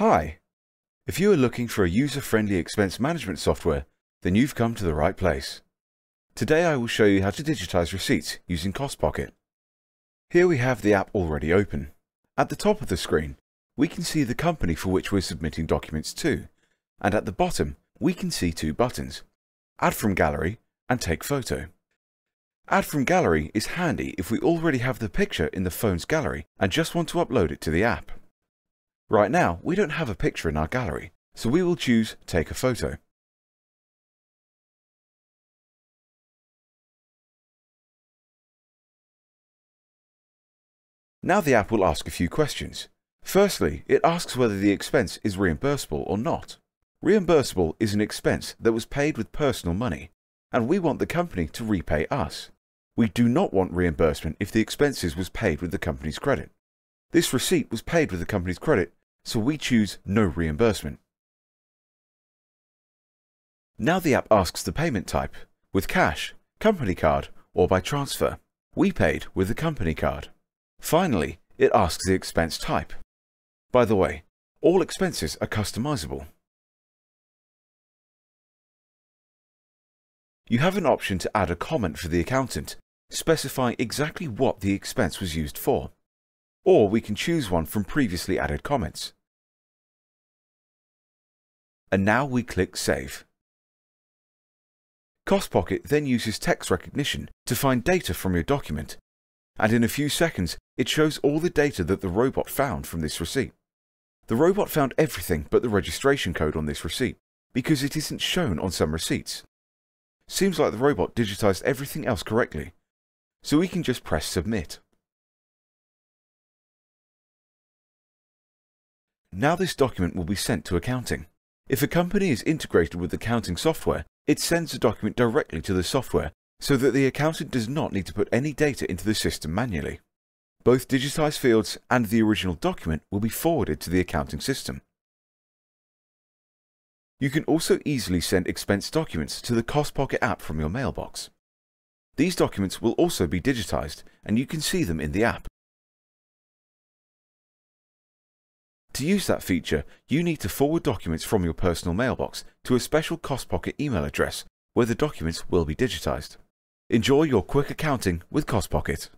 Hi! If you are looking for a user-friendly expense management software, then you've come to the right place. Today I will show you how to digitize receipts using CostPocket. Here we have the app already open. At the top of the screen, we can see the company for which we're submitting documents to, and at the bottom, we can see two buttons, Add from Gallery and Take Photo. Add from Gallery is handy if we already have the picture in the phone's gallery and just want to upload it to the app. Right now, we don't have a picture in our gallery, so we will choose Take a Photo. Now the app will ask a few questions. Firstly, it asks whether the expense is reimbursable or not. Reimbursable is an expense that was paid with personal money, and we want the company to repay us. We do not want reimbursement if the expenses was paid with the company's credit. This receipt was paid with the company's credit, so we choose no reimbursement. Now the app asks the payment type, with cash, company card, or by transfer. We paid with the company card. Finally, it asks the expense type. By the way, all expenses are customizable. You have an option to add a comment for the accountant, specifying exactly what the expense was used for. Or we can choose one from previously added comments. And now we click Save. CostPocket then uses text recognition to find data from your document, and in a few seconds it shows all the data that the robot found from this receipt. The robot found everything but the registration code on this receipt, because it isn't shown on some receipts. Seems like the robot digitized everything else correctly, so we can just press Submit. Now this document will be sent to accounting. If a company is integrated with accounting software, it sends the document directly to the software so that the accountant does not need to put any data into the system manually. Both digitized fields and the original document will be forwarded to the accounting system. You can also easily send expense documents to the CostPocket app from your mailbox. These documents will also be digitized and you can see them in the app. To use that feature, you need to forward documents from your personal mailbox to a special CostPocket email address where the documents will be digitized. Enjoy your quick accounting with CostPocket.